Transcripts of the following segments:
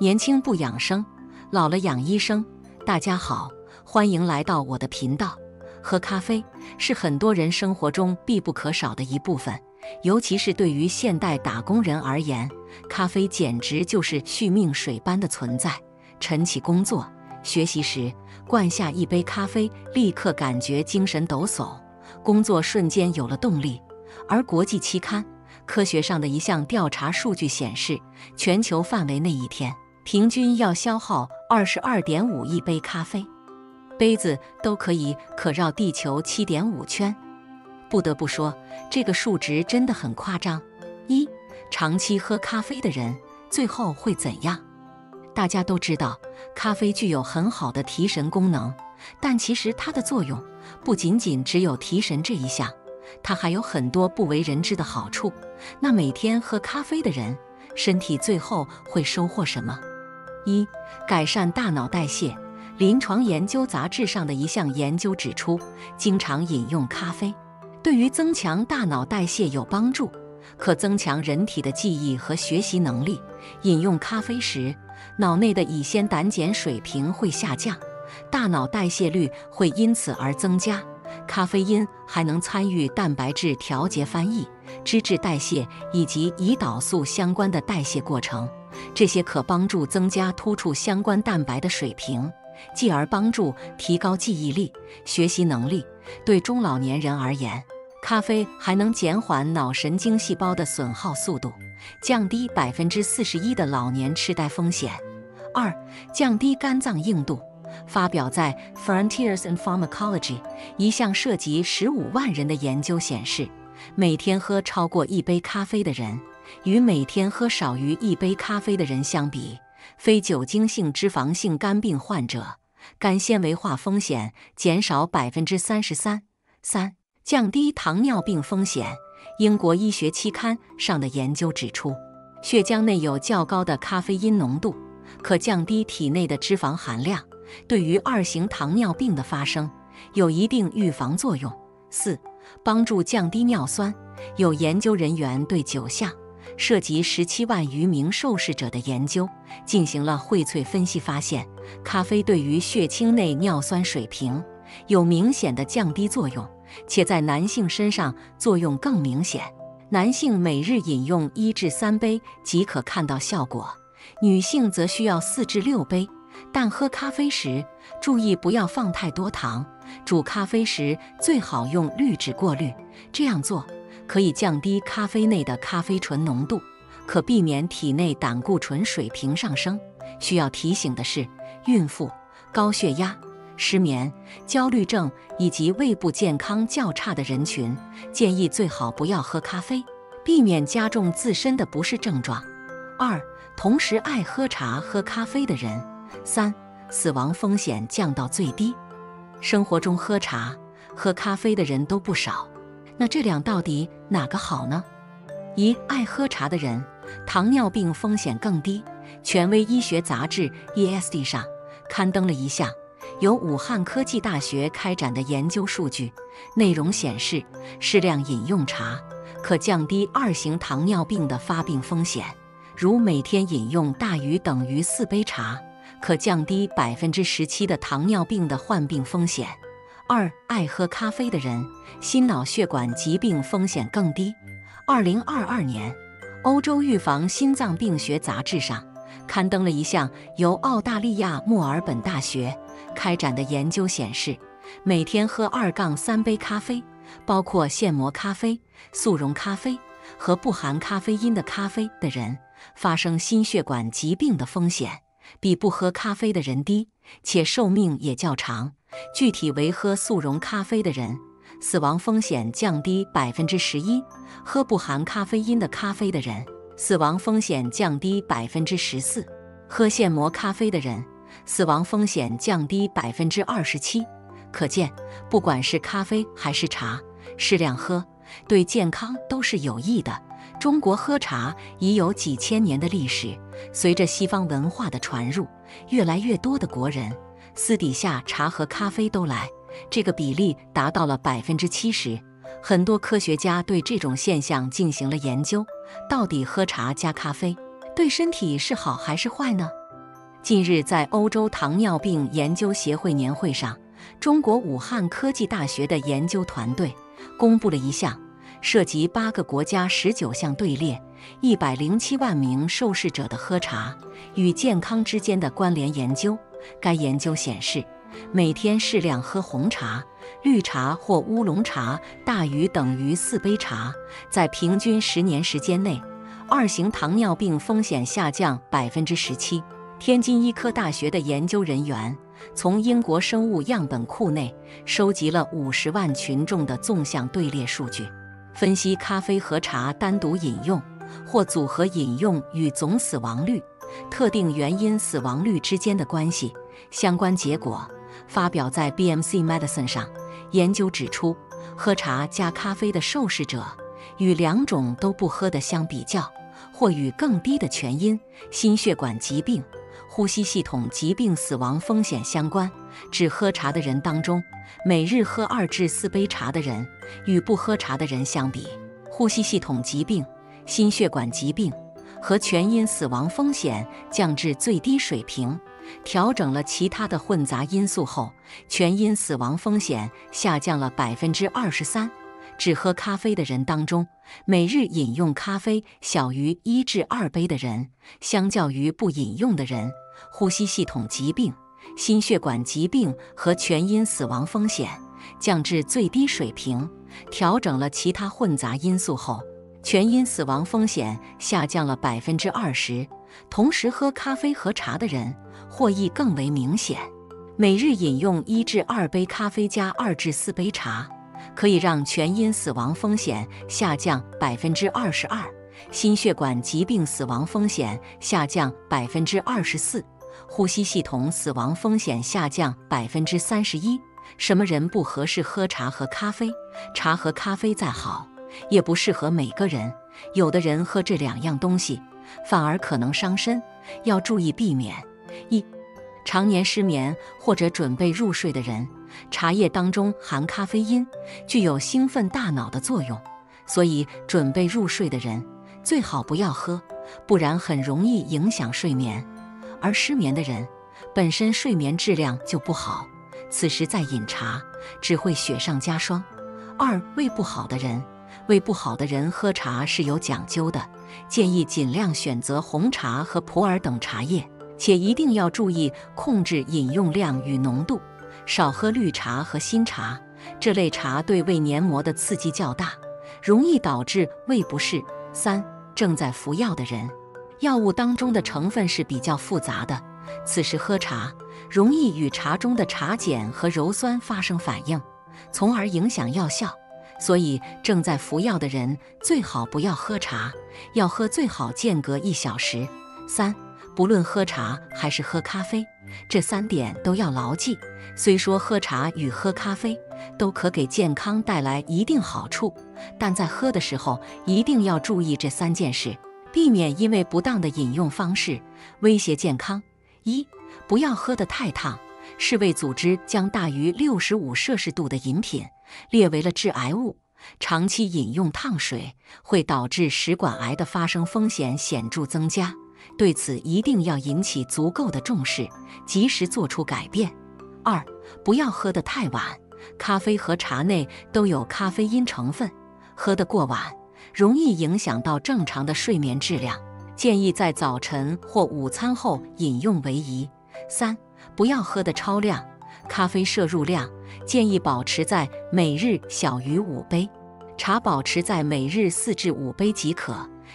年轻不养生，老了养医生。大家好，欢迎来到我的频道。喝咖啡是很多人生活中必不可少的一部分，尤其是对于现代打工人而言，咖啡简直就是续命水般的存在。晨起工作、学习时，灌下一杯咖啡，立刻感觉精神抖擞，工作瞬间有了动力。而国际期刊《科学》上的一项调查数据显示，全球范围内一天。平均要消耗二十二点五亿杯咖啡，杯子都可以可绕地球七点五圈。不得不说，这个数值真的很夸张。一，长期喝咖啡的人最后会怎样？大家都知道，咖啡具有很好的提神功能，但其实它的作用不仅仅只有提神这一项，它还有很多不为人知的好处。那每天喝咖啡的人，身体最后会收获什么？一、改善大脑代谢。临床研究杂志上的一项研究指出，经常饮用咖啡对于增强大脑代谢有帮助，可增强人体的记忆和学习能力。饮用咖啡时，脑内的乙酰胆碱水平会下降，大脑代谢率会因此而增加。咖啡因还能参与蛋白质调节、翻译、脂质代谢以及胰岛素相关的代谢过程。这些可帮助增加突触相关蛋白的水平，继而帮助提高记忆力、学习能力。对中老年人而言，咖啡还能减缓脑神经细胞的损耗速度，降低百分之四十一的老年痴呆风险。二、降低肝脏硬度。发表在《Frontiers in Pharmacology》一项涉及十五万人的研究显示，每天喝超过一杯咖啡的人。与每天喝少于一杯咖啡的人相比，非酒精性脂肪性肝病患者肝纤维化风险减少百分之三十三。三、降低糖尿病风险。英国医学期刊上的研究指出，血浆内有较高的咖啡因浓度，可降低体内的脂肪含量，对于二型糖尿病的发生有一定预防作用。四、帮助降低尿酸。有研究人员对九项。涉及十七万余名受试者的研究进行了荟萃分析，发现咖啡对于血清内尿酸水平有明显的降低作用，且在男性身上作用更明显。男性每日饮用一至三杯即可看到效果，女性则需要四至六杯。但喝咖啡时注意不要放太多糖，煮咖啡时最好用滤纸过滤，这样做。可以降低咖啡内的咖啡醇浓度，可避免体内胆固醇水平上升。需要提醒的是，孕妇、高血压、失眠、焦虑症以及胃部健康较差的人群，建议最好不要喝咖啡，避免加重自身的不适症状。二、同时爱喝茶、喝咖啡的人。三、死亡风险降到最低。生活中喝茶、喝咖啡的人都不少。那这两到底哪个好呢？一爱喝茶的人，糖尿病风险更低。权威医学杂志《ESD》上刊登了一项由武汉科技大学开展的研究数据，内容显示，适量饮用茶可降低二型糖尿病的发病风险。如每天饮用大于等于四杯茶，可降低百分之十七的糖尿病的患病风险。二爱喝咖啡的人，心脑血管疾病风险更低。二零二二年，欧洲预防心脏病学杂志上刊登了一项由澳大利亚墨尔本大学开展的研究显示，每天喝二杠三杯咖啡，包括现磨咖啡、速溶咖啡和不含咖啡因的咖啡的人，发生心血管疾病的风险比不喝咖啡的人低，且寿命也较长。具体为喝速溶咖啡的人，死亡风险降低百分之十一；喝不含咖啡因的咖啡的人，死亡风险降低百分之十四；喝现磨咖啡的人，死亡风险降低百分之二十七。可见，不管是咖啡还是茶，适量喝对健康都是有益的。中国喝茶已有几千年的历史，随着西方文化的传入，越来越多的国人。私底下茶和咖啡都来，这个比例达到了百分之七十。很多科学家对这种现象进行了研究，到底喝茶加咖啡对身体是好还是坏呢？近日，在欧洲糖尿病研究协会年会上，中国武汉科技大学的研究团队公布了一项涉及八个国家十九项队列、一百零七万名受试者的喝茶与健康之间的关联研究。该研究显示，每天适量喝红茶、绿茶或乌龙茶大于等于四杯茶，在平均十年时间内，二型糖尿病风险下降百分之十七。天津医科大学的研究人员从英国生物样本库内收集了五十万群众的纵向队列数据，分析咖啡和茶单独饮用或组合饮用与总死亡率、特定原因死亡率之间的关系。相关结果发表在《BMC Medicine》上。研究指出，喝茶加咖啡的受试者与两种都不喝的相比较，或与更低的全因心血管疾病。呼吸系统疾病死亡风险相关。只喝茶的人当中，每日喝二至四杯茶的人，与不喝茶的人相比，呼吸系统疾病、心血管疾病和全因死亡风险降至最低水平。调整了其他的混杂因素后，全因死亡风险下降了百分之二十三。只喝咖啡的人当中，每日饮用咖啡小于一至二杯的人，相较于不饮用的人，呼吸系统疾病、心血管疾病和全因死亡风险降至最低水平。调整了其他混杂因素后，全因死亡风险下降了百分之二十。同时，喝咖啡和茶的人获益更为明显，每日饮用一至二杯咖啡加二至四杯茶。可以让全因死亡风险下降百分之二十二，心血管疾病死亡风险下降百分之二十四，呼吸系统死亡风险下降百分之三十一。什么人不合适喝茶和咖啡？茶和咖啡再好，也不适合每个人。有的人喝这两样东西，反而可能伤身，要注意避免。一常年失眠或者准备入睡的人，茶叶当中含咖啡因，具有兴奋大脑的作用，所以准备入睡的人最好不要喝，不然很容易影响睡眠。而失眠的人本身睡眠质量就不好，此时再饮茶只会雪上加霜。二胃不好的人，胃不好的人喝茶是有讲究的，建议尽量选择红茶和普洱等茶叶。且一定要注意控制饮用量与浓度，少喝绿茶和新茶这类茶对胃黏膜的刺激较大，容易导致胃不适。三、正在服药的人，药物当中的成分是比较复杂的，此时喝茶容易与茶中的茶碱和鞣酸发生反应，从而影响药效，所以正在服药的人最好不要喝茶，要喝最好间隔一小时。三。不论喝茶还是喝咖啡，这三点都要牢记。虽说喝茶与喝咖啡都可给健康带来一定好处，但在喝的时候一定要注意这三件事，避免因为不当的饮用方式威胁健康。一、不要喝得太烫。世卫组织将大于六十五摄氏度的饮品列为了致癌物，长期饮用烫水会导致食管癌的发生风险显著增加。对此一定要引起足够的重视，及时做出改变。二，不要喝得太晚。咖啡和茶内都有咖啡因成分，喝得过晚容易影响到正常的睡眠质量，建议在早晨或午餐后饮用为宜。三，不要喝得超量。咖啡摄入量建议保持在每日小于五杯，茶保持在每日四至五杯即可，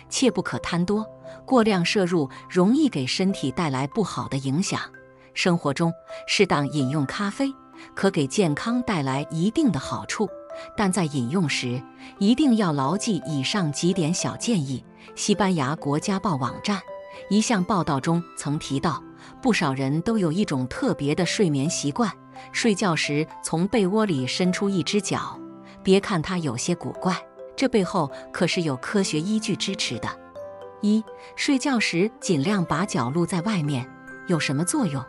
切不可贪多。过量摄入容易给身体带来不好的影响。生活中适当饮用咖啡，可给健康带来一定的好处，但在饮用时一定要牢记以上几点小建议。西班牙国家报网站一项报道中曾提到，不少人都有一种特别的睡眠习惯，睡觉时从被窝里伸出一只脚。别看它有些古怪，这背后可是有科学依据支持的。一睡觉时尽量把脚露在外面，有什么作用？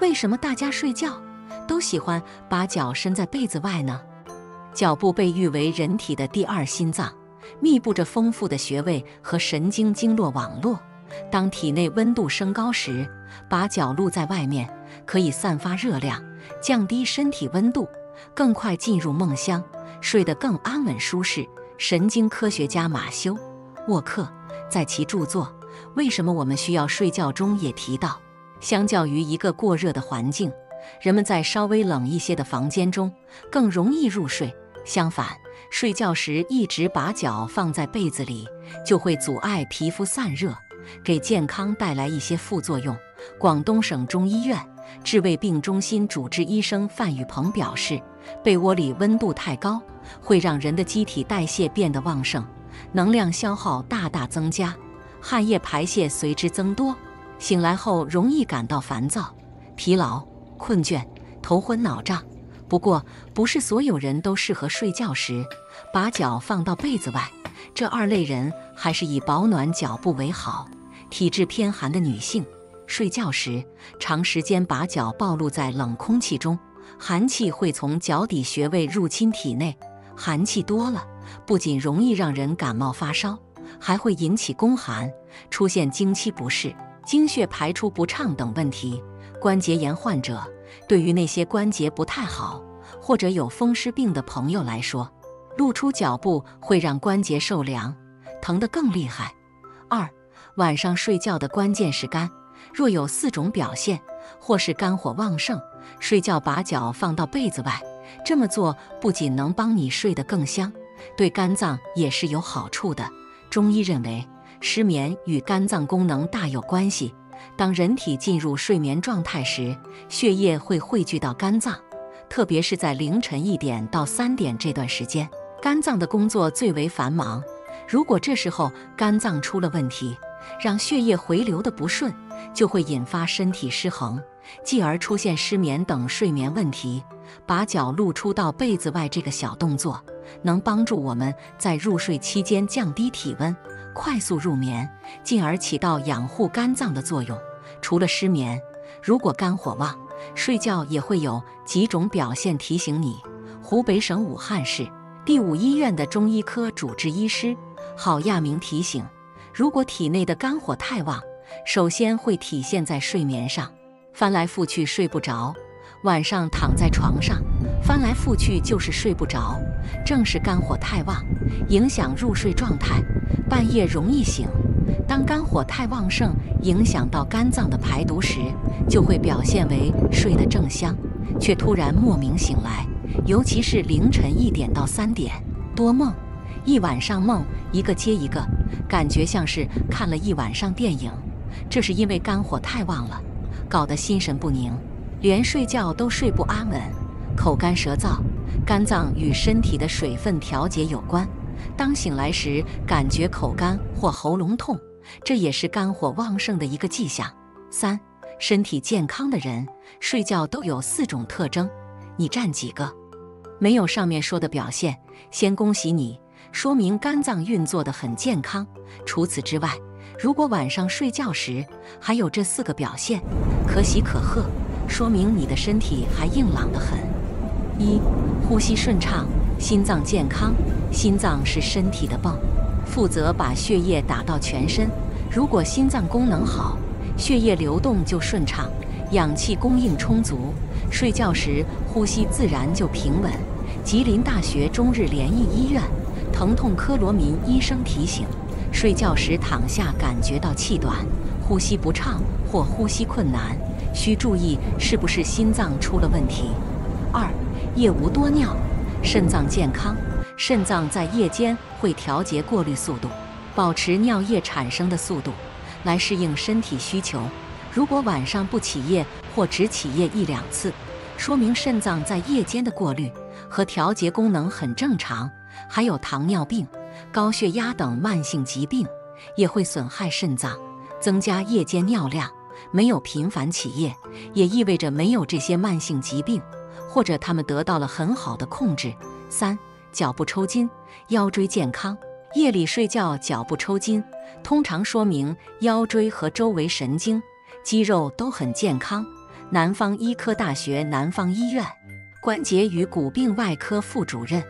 为什么大家睡觉都喜欢把脚伸在被子外呢？脚部被誉为人体的第二心脏，密布着丰富的穴位和神经经络网络，当体内温度升高时，把脚露在外面，可以散发热量，降低身体温度，更快进入梦乡，睡得更安稳舒适。神经科学家马修·沃克在其著作《为什么我们需要睡觉》中也提到，相较于一个过热的环境，人们在稍微冷一些的房间中更容易入睡。相反，睡觉时一直把脚放在被子里，就会阻碍皮肤散热，给健康带来一些副作用。广东省中医院治胃病中心主治医生范宇鹏表示，被窝里温度太高，会让人的机体代谢变得旺盛，能量消耗大大增加，汗液排泄随之增多，醒来后容易感到烦躁、疲劳、困倦、头昏脑胀。不过，不是所有人都适合睡觉时把脚放到被子外。这二类人还是以保暖脚部为好。体质偏寒的女性睡觉时长时间把脚暴露在冷空气中，寒气会从脚底穴位入侵体内。寒气多了，不仅容易让人感冒发烧，还会引起宫寒，出现经期不适、经血排出不畅等问题。关节炎患者。对于那些关节不太好或者有风湿病的朋友来说，露出脚部会让关节受凉，疼得更厉害。二、晚上睡觉的关键是肝，若有四种表现，或是肝火旺盛，睡觉把脚放到被子外，这么做不仅能帮你睡得更香，对肝脏也是有好处的。中医认为，失眠与肝脏功能大有关系。当人体进入睡眠状态时，血液会汇聚到肝脏，特别是在凌晨一点到三点这段时间，肝脏的工作最为繁忙。如果这时候肝脏出了问题，让血液回流的不顺，就会引发身体失衡，继而出现失眠等睡眠问题。把脚露出到被子外这个小动作，能帮助我们在入睡期间降低体温。快速入眠，进而起到养护肝脏的作用。除了失眠，如果肝火旺，睡觉也会有几种表现。提醒你，湖北省武汉市第五医院的中医科主治医师郝亚明提醒：如果体内的肝火太旺，首先会体现在睡眠上，翻来覆去睡不着。晚上躺在床上，翻来覆去就是睡不着，正是肝火太旺，影响入睡状态，半夜容易醒。当肝火太旺盛，影响到肝脏的排毒时，就会表现为睡得正香，却突然莫名醒来，尤其是凌晨一点到三点，多梦，一晚上梦一个接一个，感觉像是看了一晚上电影。这是因为肝火太旺了，搞得心神不宁。连睡觉都睡不安稳，口干舌燥，肝脏与身体的水分调节有关。当醒来时感觉口干或喉咙痛，这也是肝火旺盛的一个迹象。三、身体健康的人睡觉都有四种特征，你占几个？没有上面说的表现，先恭喜你，说明肝脏运作得很健康。除此之外，如果晚上睡觉时还有这四个表现，可喜可贺。说明你的身体还硬朗得很。一、呼吸顺畅，心脏健康。心脏是身体的泵，负责把血液打到全身。如果心脏功能好，血液流动就顺畅，氧气供应充足，睡觉时呼吸自然就平稳。吉林大学中日联谊医院疼痛科罗民医生提醒：睡觉时躺下感觉到气短、呼吸不畅或呼吸困难。需注意是不是心脏出了问题。二，夜无多尿，肾脏健康。肾脏在夜间会调节过滤速度，保持尿液产生的速度，来适应身体需求。如果晚上不起夜或只起夜一两次，说明肾脏在夜间的过滤和调节功能很正常。还有糖尿病、高血压等慢性疾病也会损害肾脏，增加夜间尿量。没有频繁起夜，也意味着没有这些慢性疾病，或者他们得到了很好的控制。三、脚部抽筋，腰椎健康。夜里睡觉脚部抽筋，通常说明腰椎和周围神经、肌肉都很健康。南方医科大学南方医院关节与骨病外科副主任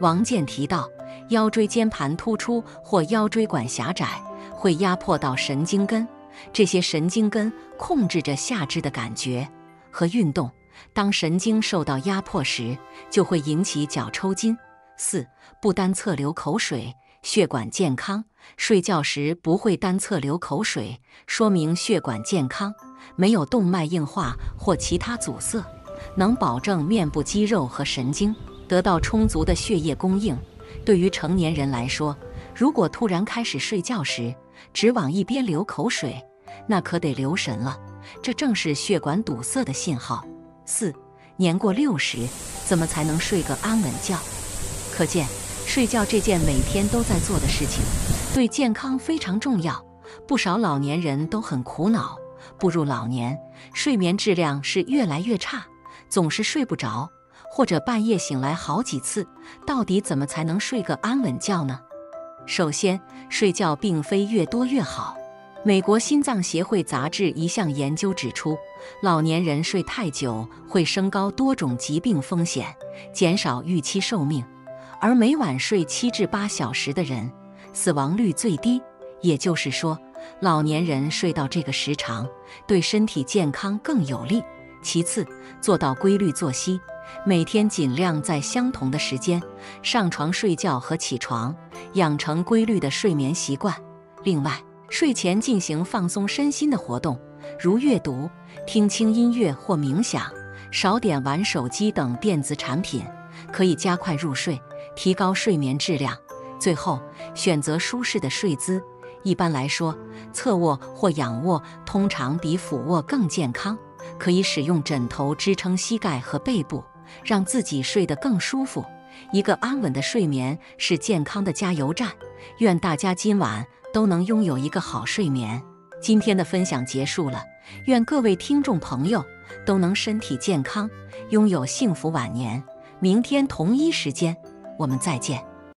王健提到，腰椎间盘突出或腰椎管狭窄。会压迫到神经根，这些神经根控制着下肢的感觉和运动。当神经受到压迫时，就会引起脚抽筋。四、不单侧流口水，血管健康。睡觉时不会单侧流口水，说明血管健康，没有动脉硬化或其他阻塞，能保证面部肌肉和神经得到充足的血液供应。对于成年人来说，如果突然开始睡觉时只往一边流口水，那可得留神了，这正是血管堵塞的信号。四，年过六十，怎么才能睡个安稳觉？可见，睡觉这件每天都在做的事情，对健康非常重要。不少老年人都很苦恼，步入老年，睡眠质量是越来越差，总是睡不着，或者半夜醒来好几次。到底怎么才能睡个安稳觉呢？首先，睡觉并非越多越好。美国心脏协会杂志一项研究指出，老年人睡太久会升高多种疾病风险，减少预期寿命；而每晚睡七至八小时的人，死亡率最低。也就是说，老年人睡到这个时长，对身体健康更有利。其次，做到规律作息，每天尽量在相同的时间上床睡觉和起床，养成规律的睡眠习惯。另外，睡前进行放松身心的活动，如阅读、听轻音乐或冥想，少点玩手机等电子产品，可以加快入睡，提高睡眠质量。最后，选择舒适的睡姿，一般来说，侧卧或仰卧通常比俯卧更健康。可以使用枕头支撑膝盖和背部，让自己睡得更舒服。一个安稳的睡眠是健康的加油站。愿大家今晚。都能拥有一个好睡眠。今天的分享结束了，愿各位听众朋友都能身体健康，拥有幸福晚年。明天同一时间，我们再见。